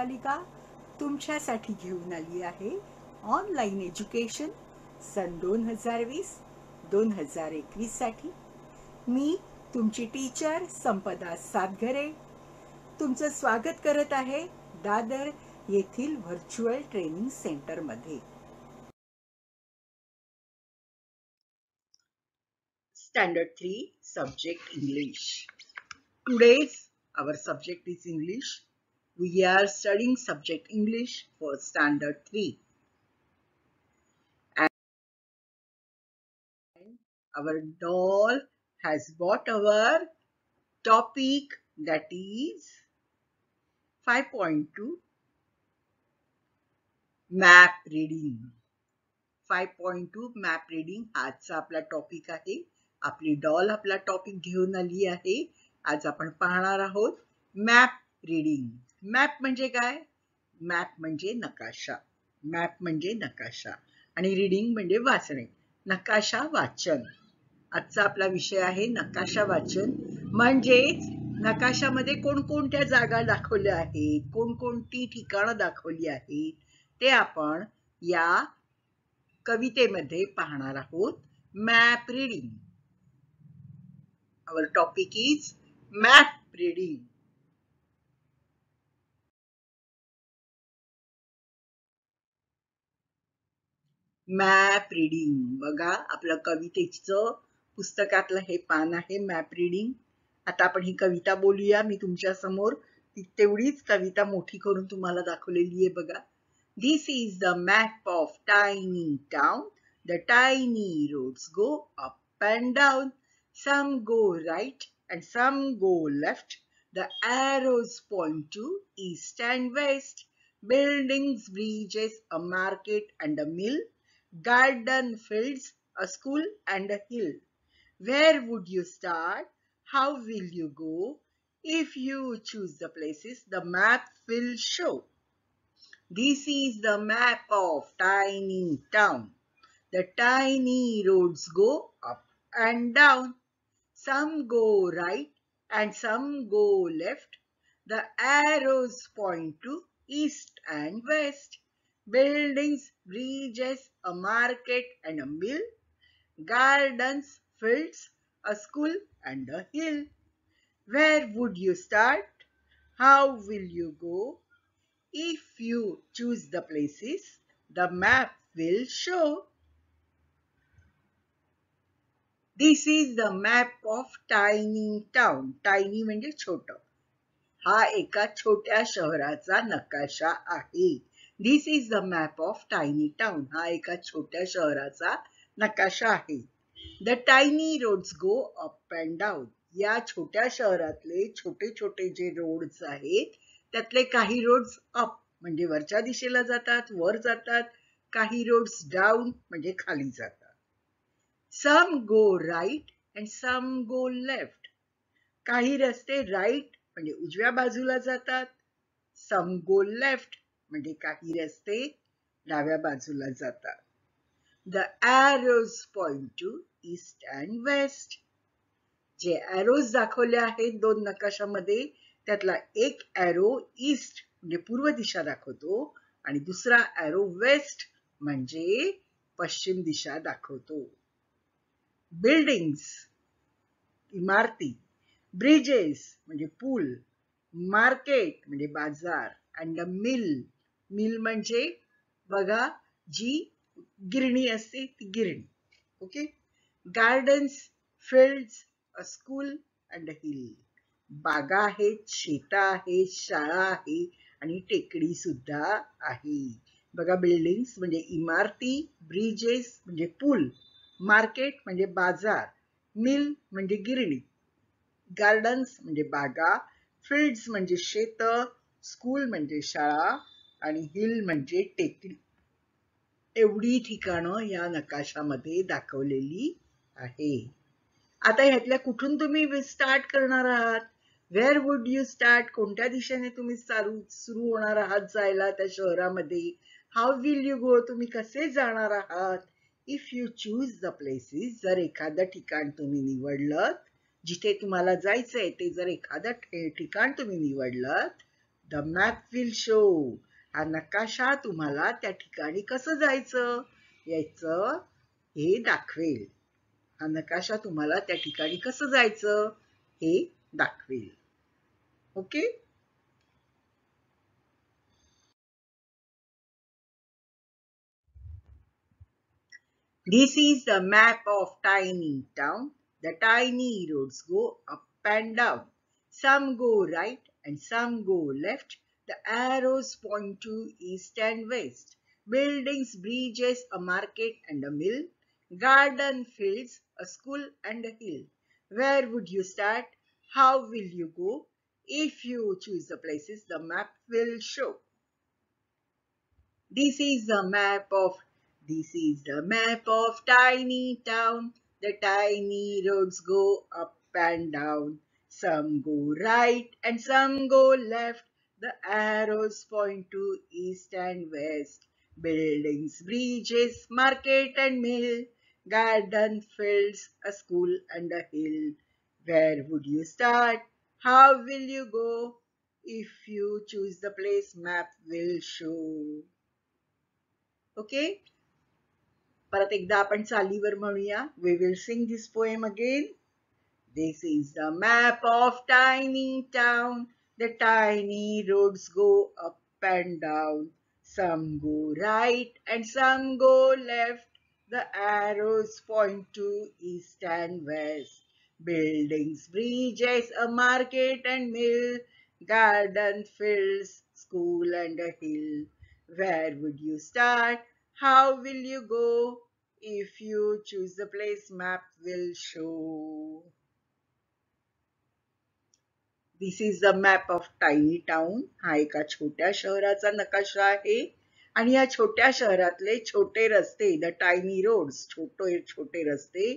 बृहन्मुंबई तुमच्यासाठी घेऊन आली आहे. ऑनलाईन एज्युकेशन सन दोन हजार वीस दोन हजार एकवीससाठी. मी तुमची टीचर संपदा सातघरे. तुमचं स्वागत करत आहे दादर येथील व्हर्च्युअल ट्रेनिंग सेंटरमध्ये standard three subject English today's our subject is English We are studying subject English for Standard 3. And our doll has bought our topic that is 5.2 map reading. 5.2 map reading आजचा आपला topic आहे आपली doll आपला topic घेऊन आली आहे आज आपण पाहणार आहोत मॅप रिडिंग मॅप म्हणजे काय? मॅप म्हणजे नकाशा. मॅप म्हणजे नकाशा. आणि रिडिंग म्हणजे वाचणे. नकाशा वाचन. आजचा आपला विषय आहे नकाशा वाचन. म्हणजेच नकाशामध्ये कोणकोणत्या जागा दाखवल्या आहेत? कोणकोणती ठिकाणं दाखवली आहेत? ते आपण या कवितेमध्ये पाहणार आहोत. Map reading our topic is map reading map reading बघा आपलं कवितेचं पुस्तकातलं हे पान आहे मॅप रिडिंग आता आपण ही कविता बोलूया. मी तुमच्यासमोर तेवढीच कविता मोठी करून तुम्हाला दाखवलेली आहे बघा. This is the map of tiny town the tiny roads go up and down some go right and some go left the arrows point to east and west. Buildings, bridges, a market and a mill. Garden, fields, a school and a hill. Where would you start? How will you go? If you choose the places, the map will show. This is the map of tiny town. The tiny roads go up and down. Some go right and some go left. The arrows point to east and west Buildings, bridges, a market and a mill. Gardens, fields, a school and a hill. Where would you start? How will you go? If you choose the places, the map will show. This is the map of tiny town tiny म्हणजे छोट हा एका छोट्या शहराचा नकाशा आहे This is the map of tiny town हा एका छोट्या शहराचा नकाशा आहे. The tiny roads go up and down या छोट्या शहरातले छोटे छोटे जे रोड्स आहेत त्यातले काही रोड्स अप म्हणजे वरच्या दिशेला जातात वर जातात. काही रोड्स डाऊन म्हणजे खाली जातात. Some go right and some go left काही रस्ते राईट म्हणजे उजव्या बाजूला जातात. सम गो लेफ्ट म्हणजे काही रस्ते डाव्या बाजूला जातात. The arrows point to east and west जे एरोज दाखवले आहेत दोन नकाशामध्ये त्यातला एक ॲरो ईस्ट म्हणजे पूर्व दिशा दाखवतो आणि दुसरा एरो वेस्ट म्हणजे पश्चिम दिशा दाखवतो. बिल्डिंग्स इमारती ब्रिजेस म्हणजे पूल मार्केट म्हणजे बाजार अँड मिल मिल म्हणजे बघा जी गिरणी असते ती गिरणी. Okay gardens fields a school and hill बागा आहेत शेता आहेत शाळा आहे आणि टेकडी सुद्धा आहे. बघा बिल्डिंग्स म्हणजे इमारती ब्रिजेस म्हणजे पूल. मार्केट म्हणजे बाजार. मिल म्हणजे गिरणी. गार्डन्स म्हणजे बागा. फिल्ड्स म्हणजे शेत. स्कूल म्हणजे शाळा. आणि हिल म्हणजे टेकडी. एवढी ठिकाणं या नकाशामध्ये दाखवलेली आहे. आता ह्यातल्या कुठून तुम्ही स्टार्ट करणार आहात? वेअर वुड यू स्टार्ट कोणत्या दिशेने तुम्ही चालू सुरू होणार आहात जायला त्या शहरामध्ये? हाऊ विल यू गो तुम्ही कसे जाणार आहात? If you choose the places जर एखादं ठिकाण तुम्ही निवडलं जिथे तुम्हाला जायचंय ते जर एखादं ठिकाण तुम्ही निवडलं द मॅप विल शो हा नकाशा तुम्हाला त्या ठिकाणी कसं जायचं यायचं हे दाखवेल हा नकाशा तुम्हाला त्या ठिकाणी कसं जायचं हे दाखवेल okay This is the map of tiny town. The tiny roads go up and down. Some go right and some go left. The arrows point to east and west. Buildings, bridges, a market and a mill. Garden, fields, a school and a hill. Where would you start? How will you go? If you choose the places the map will show. This is the map of this is the map of tiny town. The tiny roads go up and down. Some go right and some go left. The arrows point to east and west. Buildings, bridges, market and mill. Garden, fields, a school and a hill. Where would you start? How will you go? If you choose the place map will show. Okay? परत एकदा आपण चालीवर म्हणूया we will sing this poem again this is the map of tiny town The tiny roads go up and down. Some go right and some go left. The arrows point to east and west. Buildings, bridges, a market and mill, garden fields, school and a hill. Where would you start? How will you go? If you choose the place, map will show. This is the map of tiny town हा एका छोट्या शहराचा नकाशा आहे. आणि या छोट्या शहरातले छोटे रस्ते द टायनी रोड्स छोटे छोटे रस्ते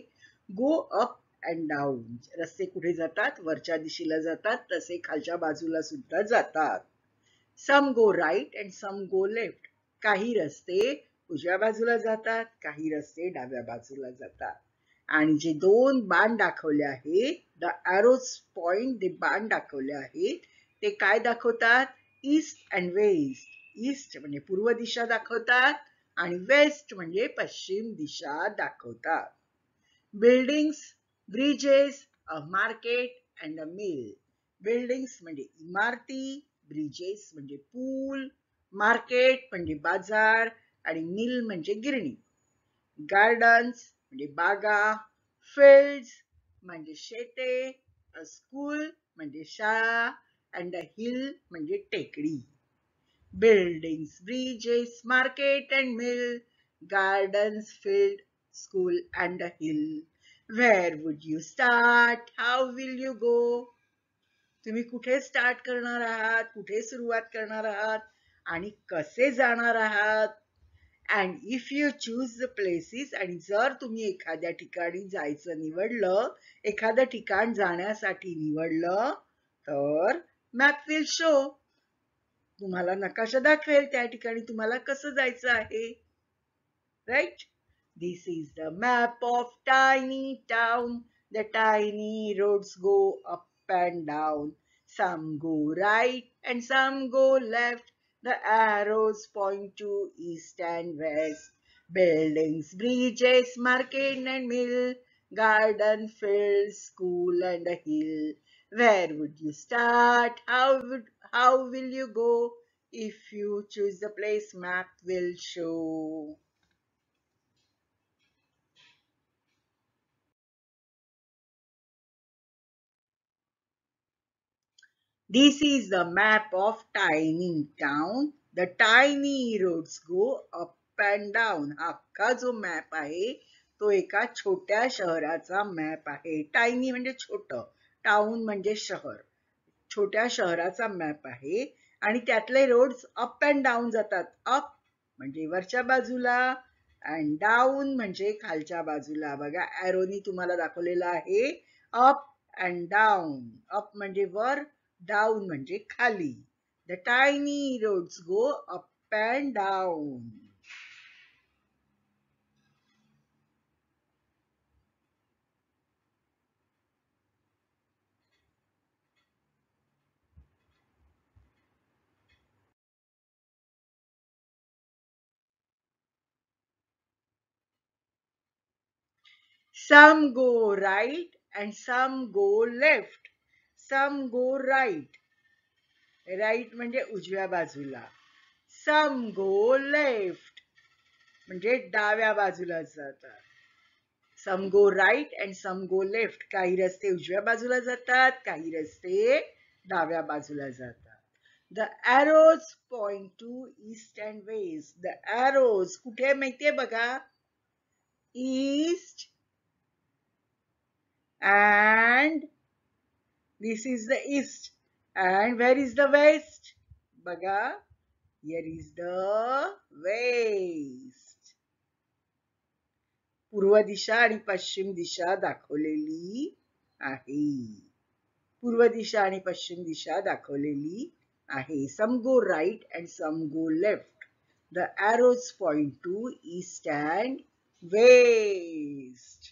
गो अप अँड डाऊन रस्ते कुठे जातात? वरच्या दिशेला जातात. तसे खालच्या बाजूला सुद्धा जातात. Some go right and some go left काही रस्ते उजव्या बाजूला जातात काही रस्ते डाव्या बाजूला जातात. आणि जे दोन बाण दाखवले आहेत द अरोज पॉइंट जे बाण दाखवले आहेत. ते काय दाखवतात? ईस्ट अँड वेस्ट ईस्ट म्हणजे पूर्व दिशा दाखवतात आणि वेस्ट म्हणजे पश्चिम दिशा दाखवतात. Buildings bridges a market and a mill buildings म्हणजे इमारती ब्रिजेस म्हणजे पूल. मार्केट म्हणजे बाजार आणि मिल म्हणजे गिरणी. गार्डन्स म्हणजे बागा. फील्ड्स म्हणजे शेते स्कूल म्हणजे शाळा अँड अ हिल म्हणजे टेकडी. Buildings bridges market and mill gardens field school and a hill where would you start how will you go तुम्ही कुठे स्टार्ट करणार आहात? कुठे सुरुवात करणार आहात? आणि कसे जाणार आहात? and if you choose the places आणि जर तुम्ही एखाद्या ठिकाणी जायचं निवडलं एखादं ठिकाण जाण्यासाठी निवडलं तर मॅप विल शो तुम्हाला नकाशा दाखवेल त्या ठिकाणी तुम्हाला कसं जायचं आहे right this is the map of tiny town the tiny roads go up and down some go right and some go left the arrows point to east and west. Buildings, bridges, market and mill, garden, field, school and a hill. Where would you start? How would how will you go? If you choose the place map will show. This is the map of tiny town. The tiny roads go up and down. अख्खा जो map आहे तो एका छोट्या शहराचा map आहे. Tiny म्हणजे छोट. टाउन म्हणजे शहर. छोट्या शहराचा मॅप आहे. आणि त्यातले रोड्स अप अँड डाऊन जातात. अप म्हणजे वरच्या बाजूला अँड डाऊन म्हणजे खालच्या बाजूला. बघा ॲरोनी तुम्हाला दाखवलेलं आहे. अप अँड डाऊन अप म्हणजे वर down म्हणजे खाली. The tiny roads go up and down. Some go right and some go left. Some go right right म्हणजे उजव्या बाजूला. सम गो लेफ्ट म्हणजे डाव्या बाजूला जातात. Some go right and some go left काही रस्ते उजव्या बाजूला जातात काही रस्ते डाव्या बाजूला जातात. The arrows point to east and west the arrows कुठे माहितीये बघा? East and this is the east and where is the west बघा हियर इज द वेस्ट पूर्व दिशा आणि पश्चिम दिशा दाखवलेली आहे पूर्व दिशा आणि पश्चिम दिशा दाखवलेली आहे some go right and some go left the arrows point to east and west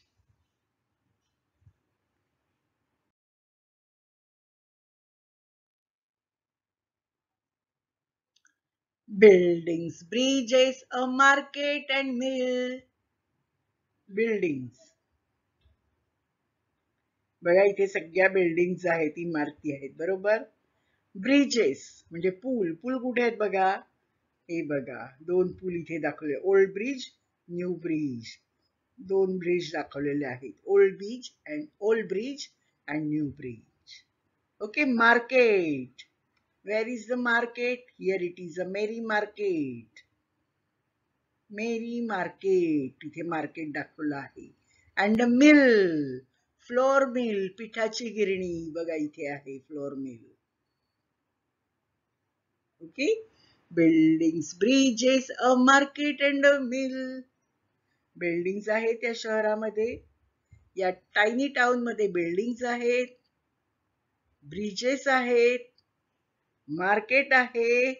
Buildings, bridges, a market and mill. Buildings. बघा इथे सगळ्या बिल्डिंग्स आहेत इमारती आहेत बरोबर? ब्रिजेस म्हणजे पूल. पूल कुठे आहेत बघा? हे बघा दोन पूल इथे दाखवले. ओल्ड ब्रिज न्यू ब्रिज दोन ब्रिज दाखवलेले आहेत. Old bridge and old bridge and new bridge okay market Where is the market? Here it is a merry market. Merry market. तिथे मार्केट दाखवलं आहे. अँड मिल फ्लोर मिल पिठाची गिरणी. बघा इथे आहे flour mill okay buildings bridges a market and a mill buildings आहेत त्या शहरामध्ये. या टायनी टाउनमध्ये बिल्डिंग्स आहेत. ब्रिजेस आहेत. मार्केट आहे.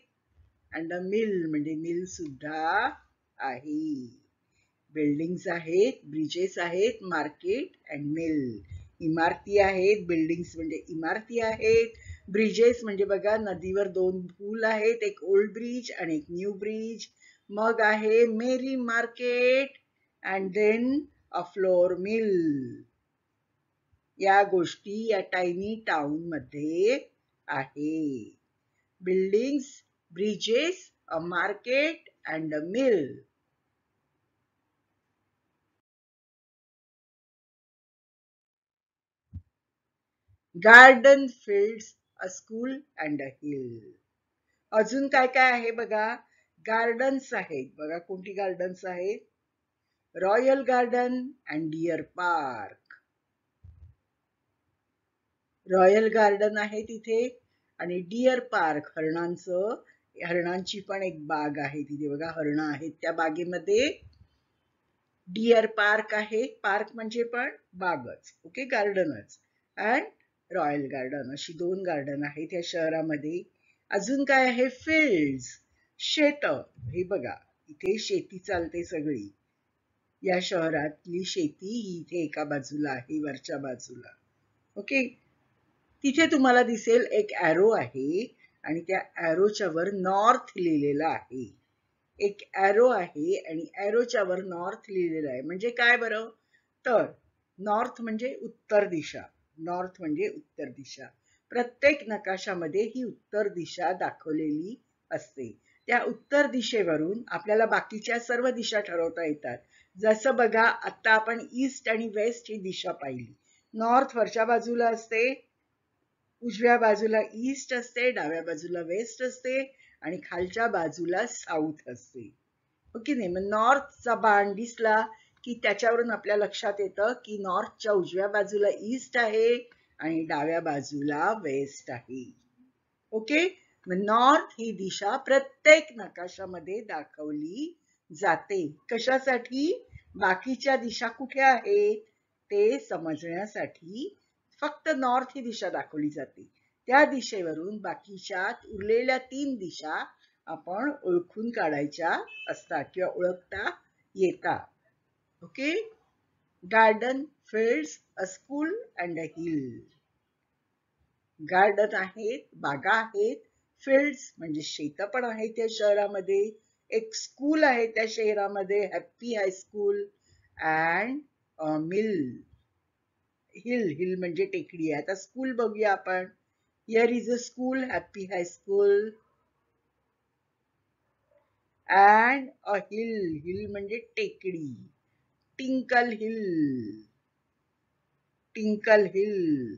अँड अ मिल म्हणजे मिल सुद्धा आहे. बिल्डिंग्स आहेत ब्रिजेस आहेत मार्केट अँड मिल इमारती आहेत बिल्डिंग्स म्हणजे इमारती आहेत. ब्रिजेस म्हणजे बघा नदीवर दोन पूल आहेत एक ओल्ड ब्रिज आणि एक न्यू ब्रिज मग आहे Merry market and then a flour mill या गोष्टी या टायनी टाउनमध्ये आहे. Buildings, bridges, a market and a mill. Garden fields, a school and a hill. अजून काय काय आहे बघा? गार्डन्स आहेत. बघा कोणती गार्डन्स आहेत? Royal Garden and Deer Park Royal Garden आहे तिथे. आणि डिअर पार्क हरणांचं हरणांची पण एक बाग आहे तिथे बघा हरणं आहेत त्या बागेमध्ये. डिअर पार्क आहे पार्क म्हणजे पण बागच ओके गार्डनच. अँड रॉयल गार्डन अशी दोन गार्डन आहेत या शहरामध्ये. अजून काय आहे? फील्ड शेत हे बघा इथे शेती चालते सगळी. या शहरातली शेती ही इथे एका बाजूला आहे वरच्या बाजूला. ओके? तिथे तुम्हाला दिसेल एक ॲरो आहे आणि त्या ॲरोच्या वर नॉर्थ लिहिलेलं आहे. एक ॲरो आहे आणि ॲरोच्या वर नॉर्थ लिहिलेलं आहे. म्हणजे काय बरं? तर नॉर्थ म्हणजे उत्तर दिशा. नॉर्थ म्हणजे उत्तर दिशा. प्रत्येक नकाशामध्ये ही उत्तर दिशा दाखवलेली असते. त्या उत्तर दिशेवरून आपल्याला बाकीच्या सर्व दिशा ठरवता येतात. जसं बघा आता आपण ईस्ट आणि वेस्ट ही दिशा पाहिली. नॉर्थ वरच्या बाजूला असते उजव्या बाजूला ईस्ट असते डाव्या बाजूला वेस्ट असते आणि खालच्या बाजूला साऊथ असते. ओके नाही मग नॉर्थचा बाण दिसला की त्याच्यावरून आपल्या लक्षात येतं की नॉर्थच्या उजव्या बाजूला ईस्ट आहे आणि डाव्या बाजूला वेस्ट आहे. ओके मग नॉर्थ ही दिशा प्रत्येक नकाशामध्ये दाखवली जाते. कशासाठी? बाकीच्या दिशा कुठे आहेत? ते समजण्यासाठी फक्त नॉर्थ ही दिशा दाखवली जाते. त्या दिशेवरून बाकीच्या उरलेल्या तीन दिशा आपण ओळखून काढायच्या असतात किंवा ओळखता येतात. Okay garden fields a school and a hill garden आहेत बागा आहेत. फील्ड्स म्हणजे शेतं पण आहेत त्या शहरामध्ये. एक स्कूल आहे त्या शहरामध्ये happy high school and mill hill hill म्हणजे टेकडी आहे. आता स्कूल बघूया आपण. Here is a school happy high school and a hill hill म्हणजे टेकडी. Tinkle hill tinkle hill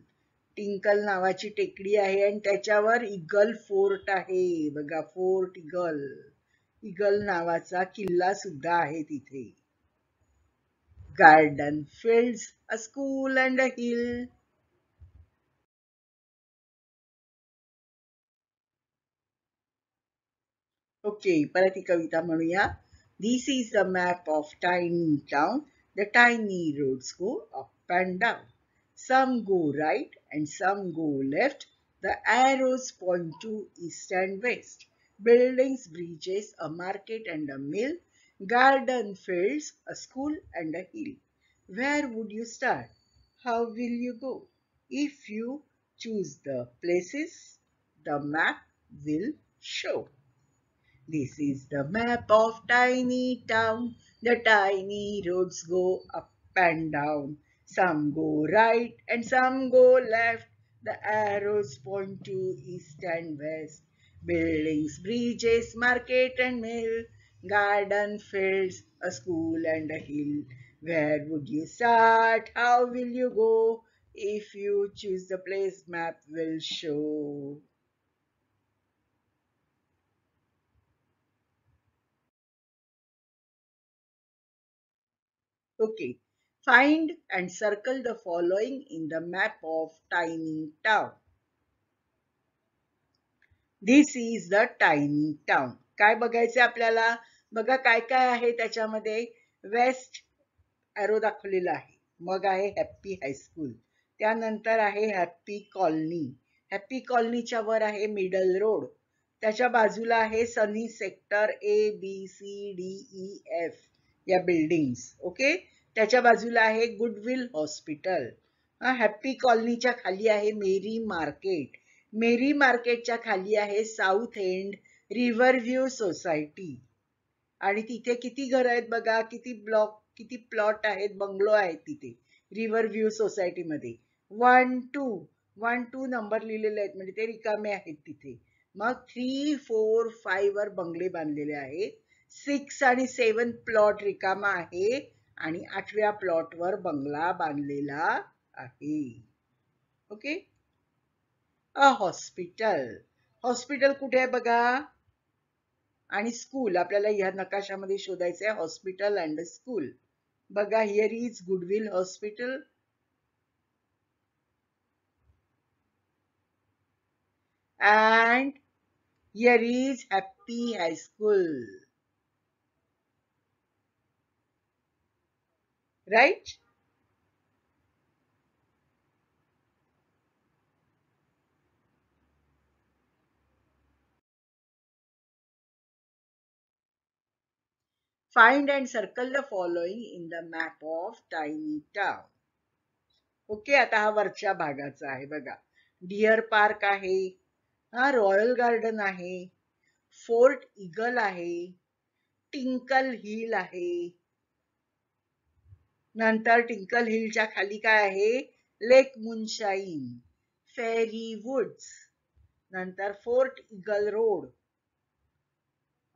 tinkle नावाची टेकडी आहे आणि त्याच्यावर इगल फोर्ट आहे. बघा फोर्ट इगल इगल नावाचा किल्ला सुद्धा आहे तिथे. Garden fields a school and a hill okay परत ही कविता म्हणूया this is the map of tiny town the tiny roads go up and down some go right and some go left the arrows point to east and west. Buildings, bridges, a market and a mill, garden, fields, a school and a hill. Where would you start? How will you go? If you choose the places, the map will show. This is the map of tiny town. The tiny roads go up and down. Some go right and some go left. The arrows point to east and west. Buildings, bridges, market and mill, garden, fields, a school and a hill. Where would you start? How will you go? If you choose the place map will show. Okay. Find and circle the following in the map of tiny town. This is the tiny town. काय बघायचं आपल्याला बघा काय काय आहे त्याच्यामध्ये. Waste arrow दाखवलेला आहे. मग आहे हॅप्पी हायस्कूल त्यानंतर आहे हॅप्पी कॉलनी हॅप्पी कॉलनीच्या वर आहे मिडल रोड त्याच्या बाजूला आहे Sunny Sector A B C D E F या बिल्डिंग्स ओके त्याच्या बाजूला आहे गुडविल हॉस्पिटल हॅप्पी कॉलनीच्या खाली आहे मेरी मार्केट मेरी मार्केटच्या खाली आहे South End River View Society आणि तिथे किती घर आहेत बघा किती ब्लॉक किती प्लॉट आहेत बंगलो आहेत तिथे रिव्हर व्ह्यू सोसायटीमध्ये one two one two number लिहिलेले आहेत म्हणजे ते रिकामे आहेत तिथे. मग थ्री फोर फाईव्ह वर बंगले बांधलेले आहेत. सिक्स आणि सेवन प्लॉट रिकामा आहे आणि आठव्या प्लॉटवर बंगला बांधलेला आहे. ओके अ हॉस्पिटल हॉस्पिटल कुठे आहे बघा? आणि स्कूल आपल्याला ह्या नकाशामध्ये शोधायचं आहे हॉस्पिटल अँड स्कूल बघा here is Goodwill hospital and here is happy high school find and circle the following in the map of tiny town. Okay आता हा वरच्या भागाचा आहे बघा. डिअर पार्क आहे. हा रॉयल गार्डन आहे. फोर्ट इगल आहे. टिंकल हिल आहे. नंतर टिंकल हिलच्या खाली काय आहे? लेक मुनशाईन फेरी वुड्स नंतर फोर्ट इगल रोड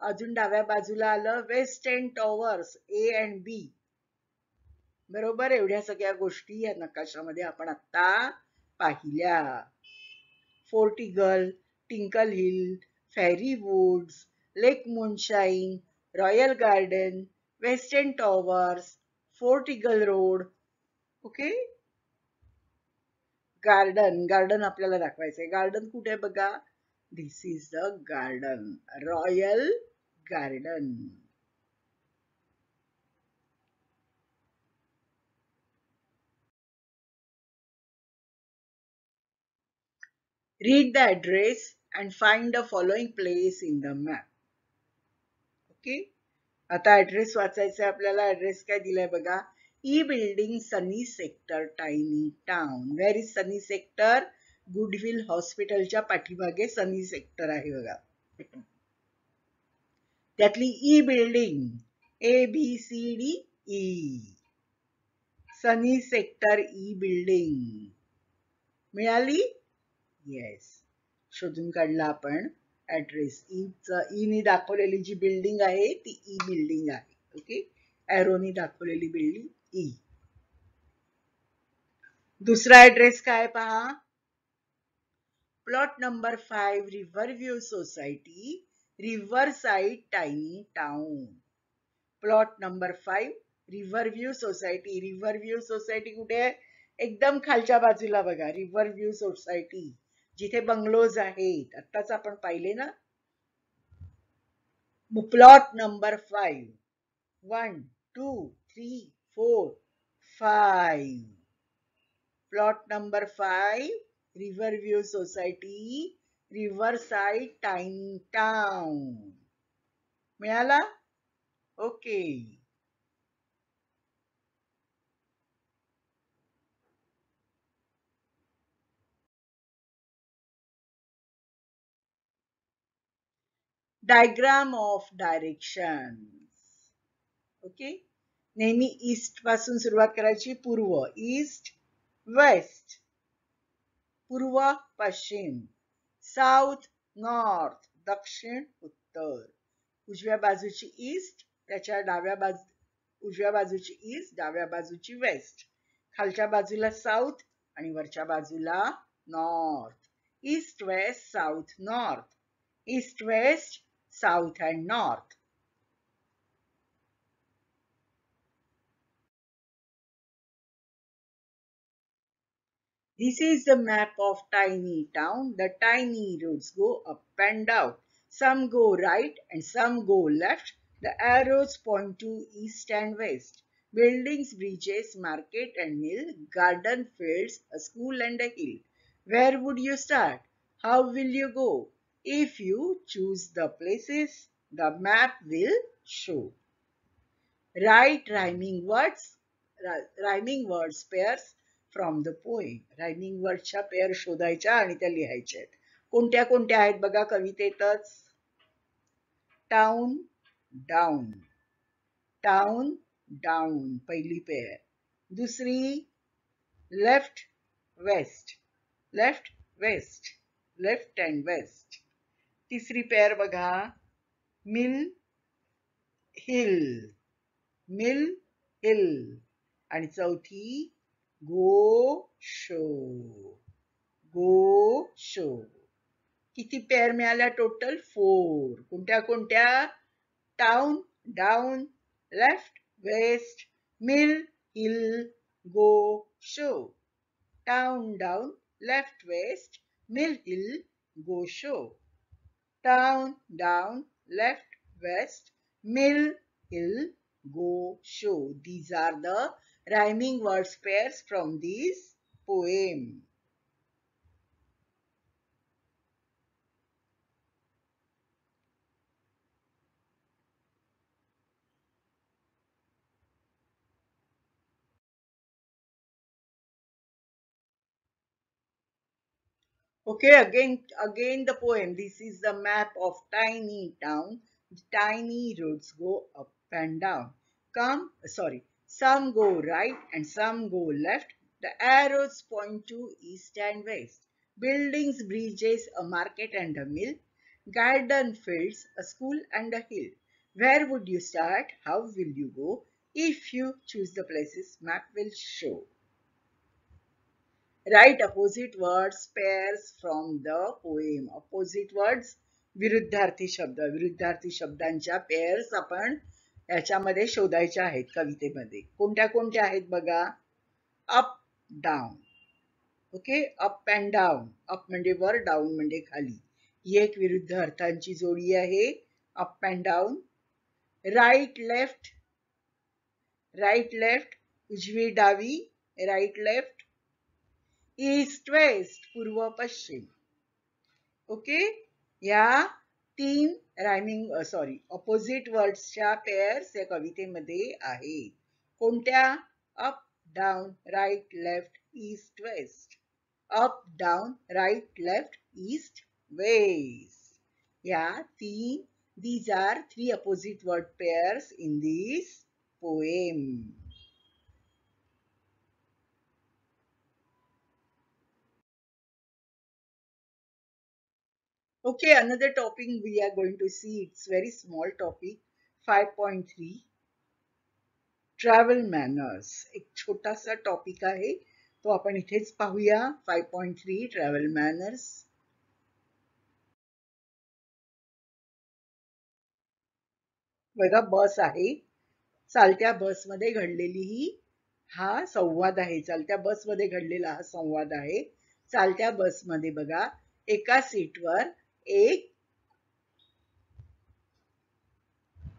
अजून डाव्या बाजूला आलं West End Towers A and B बरोबर? एवढ्या सगळ्या गोष्टी या नकाशामध्ये आपण आता पाहिल्या. Fort Eagle Tinkle Hill Fairy Woods Lake Moonshine Royal Garden Western Towers Fort Eagle Road okay garden garden आपल्याला दाखवायचंय. गार्डन कुठे बघा? This is the garden royal garden read the address and find the following place in the map. Okay आता address वाचायचा आहे आपल्याला address काय दिलाय बघा E building Sunny sector tiny town where is Sunny sector Goodwill हॉस्पिटलच्या पाठीमागे Sunny sector आहे बघा. त्यातली E building A B C D E Sunny Sector E building मिळाली? येस शोधून काढला आपण. ऍड्रेस ईचा ईनी दाखवलेली जी बिल्डिंग आहे, ती ई बिल्डिंग आहे. ओके एरोनी दाखवलेली बिल्डिंग ई दुसरा ऍड्रेस काय पहा? Plot number five 5 riverside riverside town plot number five river view society river view society कुठे आहे? एकदम खालच्या बाजूला बघा. व्यू सोसायटी जिथे बंगलोज आहेत. आत्ताच आपण पाहिले ना? Plot number five one two three four five plot number five river view society riverside tiny town मिळाला okay diagram of direction okay नेहमी ईस्ट पासून सुरुवात करायची पूर्व ईस्ट वेस्ट पूर्व पश्चिम साऊथ नॉर्थ दक्षिण उत्तर. उजव्या बाजूची ईस्ट त्याच्या डाव्या बाजू उजव्या बाजूची ईस्ट डाव्या बाजूची वेस्ट खालच्या बाजूला साऊथ आणि वरच्या बाजूला north east west south north east west south and north This is the map of tiny town. The tiny roads go up and down. Some go right and some go left. The arrows point to east and west. Buildings, bridges, market and mill, garden, fields, a school and a hill. Where would you start? How will you go? If you choose the places, the map will show. Write rhyming words, rhyming words pairs from the poem rhyming वर्डच्या pair शोधायच्या आणि त्या लिहायच्या आहेत. कोणत्या कोणत्या आहेत बघा कवितेतच? टाऊन डाऊन टाऊन डाऊन पहिली पेअर दुसरी left west left west left and west तिसरी पेअर बघा. मिल हिल मिल हिल आणि चौथी गो शो गो शो किती पेअर मिळाल्या टोटल फोर कोणत्या कोणत्या town down left west mill hill go show town down left west mill hill go show town down left west mill hill go show these are the rhyming words pairs from this poem. Okay, again, again the poem. This is the map of tiny town. Tiny roads go up and down. Come, sorry, some go right and some go left. The arrows point to east and west. Buildings, bridges, a market and a mill. Garden fields, a school and a hill. Where would you start? How will you go? If you choose the places map will show. Write opposite words, pairs from the poem. Opposite words, विरुद्धार्थी शब्द विरुद्धार्थी शब्दांच्या pairs आपण याच्यामध्ये शोधायच्या आहेत कवितेमध्ये. कोणत्या कोणत्या आहेत बघा? Up down okay up and down up म्हणजे वर डाऊन म्हणजे खाली. ही एक विरुद्ध अर्थांची जोडी आहे. Up and down right left right left उजवी डावी. राईट लेफ्ट ईस्ट वेस्ट पूर्व पश्चिम. ओके या तीन रायमिंग सॉरी ऑपोजिट वर्ड्सच्या पेअर्स या कवितेमध्ये आहेत कोणत्या up down right left east west up down right left east west या तीन these are three opposite word pairs in this poem Okay, another topic we are going to see. It's very small topic. 5.3 travel manners एक छोटासा topic आहे. तो आपण इथेच पाहूया. Five point three travel manners बघा बस आहे. चालत्या बसमध्ये घडलेली ही हा संवाद आहे. चालत्या बसमध्ये घडलेला हा संवाद आहे. चालत्या बसमध्ये बघा एका सीटवर एक.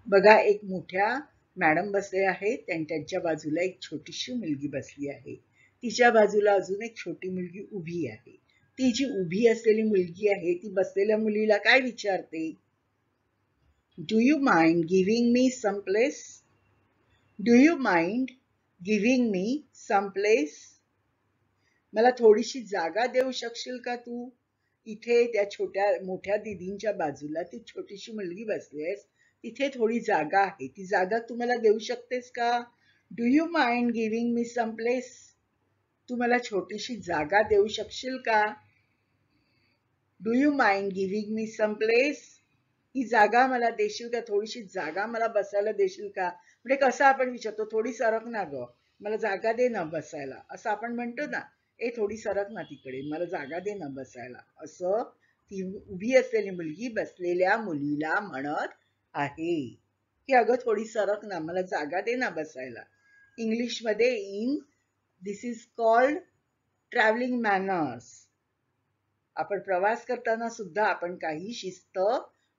बघा एक मोठ्या मॅडम बसले आहेत. त्यांच्या बाजूला एक छोटीशी मुलगी बसली आहे. तिच्या बाजूला अजून एक छोटी मुलगी उभी आहे. ती जी उभी असलेली मुलगी आहे ती बसलेल्या मुलीला काय विचारते? Do you mind giving me some place do you mind giving me some place मला थोडीशी जागा देऊ शकशील का तू? इथे त्या छोट्या मोठ्या दिदींच्या बाजूला ती छोटीशी मुलगी बसली आहेस. तिथे थोडी जागा आहे. ती जागा तू मला देऊ शकतेस का? Do you mind giving me some place तू मला छोटीशी जागा देऊ शकशील का? Do you mind giving me some place ही जागा मला देशील का? थोडीशी जागा मला बसायला देशील का? म्हणजे कसं आपण विचारतो? थोडी सरक ना ग. मला जागा दे ना बसायला. असं आपण म्हणतो ना. ए थोडी सरक ना तिकडे. मला जागा दे ना बसायला. असं ती उभी असलेली मुलगी बसलेल्या मुलीला म्हणत आहे. की अगं थोडी सरक ना. मला जागा दे ना बसायला. इंग्लिशमध्ये in this is called travelling manners आपण प्रवास करताना सुद्धा आपण काही शिस्त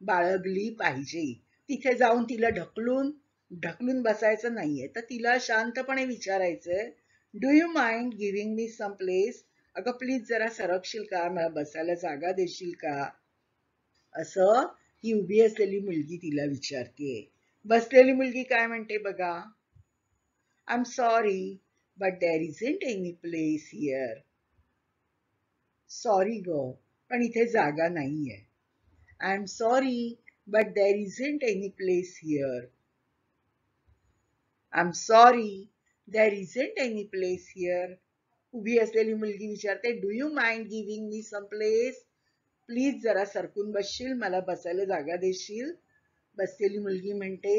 बाळगली पाहिजे. तिथे जाऊन तिला ढकलून ढकलून बसायचं नाहीये. तर तिला शांतपणे विचारायचंय do you mind giving me some place अगं प्लीज़ जरा सरकशील का, मला बसायला जागा देशील का? असं? ही उभी असलेली मुलगी तिला विचारते बसलेली मुलगी काय म्हणते बघा? I am sorry but there isn't any place here sorry ग, पण इथे जागा नाहीये. I am sorry but there isn't any place here I am sorry there isn't any place here उभी असलेली मुलगी विचारते do you mind giving me some place please जरा सरकून बसशील? मला बसायला जागा देशील? बसलेली मुलगी म्हणते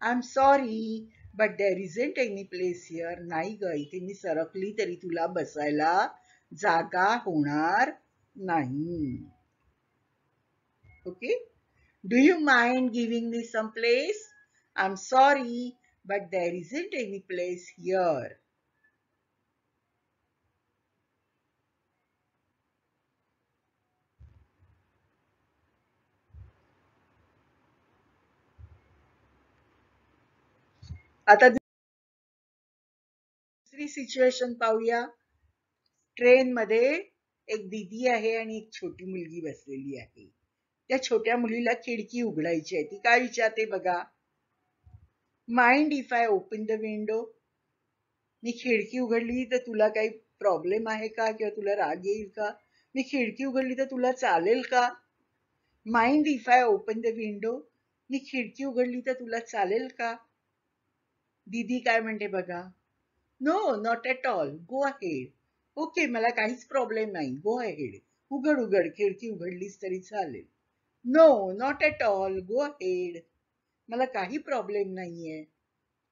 I am sorry but there isn't any place here नाही ग इथे मी सरकली तरी तुला बसायला जागा होणार नाही. Okay do you mind giving me some place I am sorry but there isn't any place here आता दुसरी सिच्युएशन पाहूया. ट्रेन मध्ये एक दिदी आहे आणि एक छोटी मुलगी बसलेली आहे. त्या छोट्या मुलीला खिडकी उघडायची आहे. ती काय विचारते बघा? Mind if I open the window मी खिडकी उघडली तर तुला काही प्रॉब्लेम आहे का? किंवा तुला राग येईल का? मी खिडकी उघडली तर तुला चालेल का? Mind if I open the window मी खिडकी उघडली तर तुला चालेल का? दीदी काय म्हणते बघा? No not at all go ahead okay मला काहीच प्रॉब्लेम नाही. गो अहेड उघड उघड. खिडकी उघडलीच तरी चालेल. No not at all go ahead मला काही प्रॉब्लेम नाहीये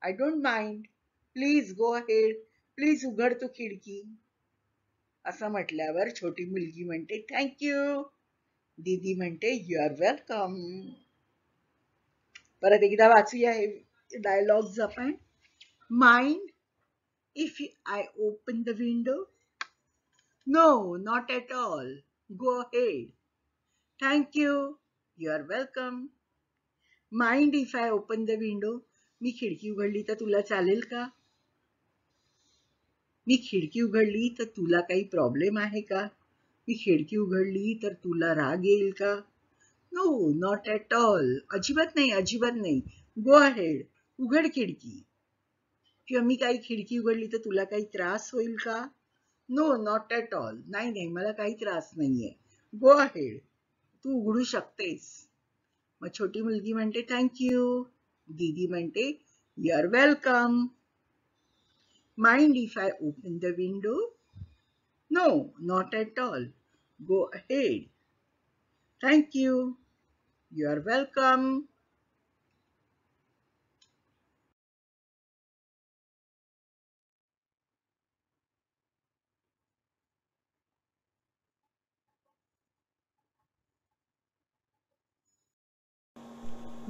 I don't mind please go ahead please उघड तू खिडकी. असं म्हटल्यावर छोटी मुलगी म्हणते थँक्यू दीदी म्हणते यू आर वेलकम परत एकदा वाचूया हे डायलॉग्स आपण. Mind if I open the window no not at all go ahead thank you you are welcome mind if I open the window मी खिडकी उघडली तर तुला चालेल का? मी खिडकी उघडली तर तुला काही प्रॉब्लेम आहे का? मी खिडकी उघडली तर तुला राग येईल का? नो नॉट ॲट ऑल अजिबात नाही अजिबात नाही. गो अहेड उघड खिडकी. किंवा मी काही खिडकी उघडली तर तुला काही त्रास होईल का? नो नॉट ॲट ऑल नाही नाही, मला काही त्रास नाहीये. गो अहेड तू उघडू शकतेस. मग छोटी मुलगी म्हणते थँक्यू दीदी म्हणते you are welcome mind if I open the window no not at all go ahead Thank you. You are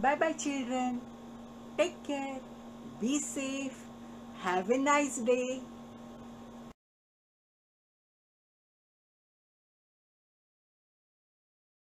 Bye bye, children. Take care. Be safe. Have a nice day.